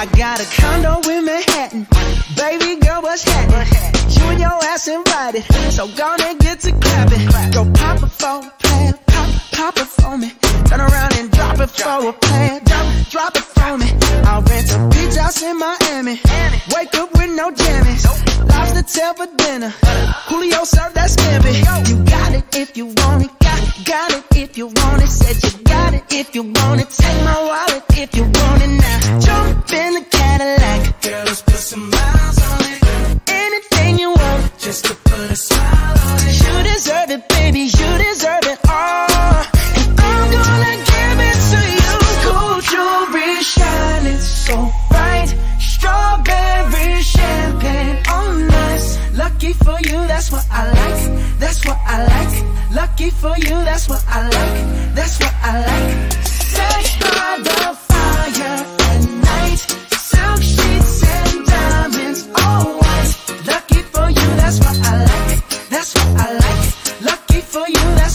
I got a condo in Manhattan. Baby girl, what's happening? You and your ass invited, so gonna get to clapping. Go pop it for a plan, pop, pop it for me. Turn around and drop it for a plan, drop, drop it for me. I'll rent a beach house in Miami. Wake up with no jammies. Lobster tail for dinner. Julio served that scampi. You got it if you You deserve it, baby. You deserve it all. And I'm gonna give it to you. Gold jewelry shining so bright. Strawberry champagne on. Lucky for you, that's what I like. That's what I like. Lucky for you, that's what I like. That's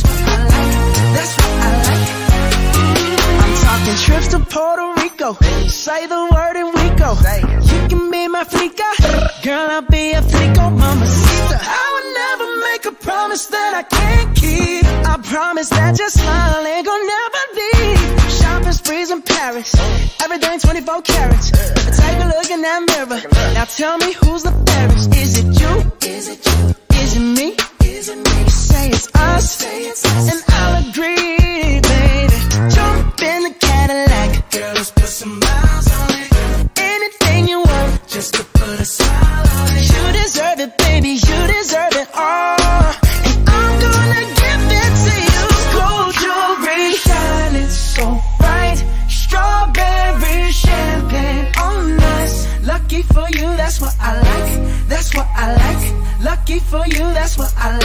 that's what I like. That's what I like. I'm talking trips to Puerto Rico. Say the word and we go. You can be my flica. Girl, I'll be a flico, mamacita. I would never make a promise that I can't keep. I promise that your smile ain't gonna never leave. Shopping sprees in Paris. Everything 24 carats. Take a look in that mirror. Now tell me who's the fairest. Is it you? You deserve it, baby, you deserve it all. And I'm gonna give it to you. Gold jewelry Shining so bright. Strawberry champagne on Lucky for you, that's what I like. That's what I like. Lucky for you, that's what I like.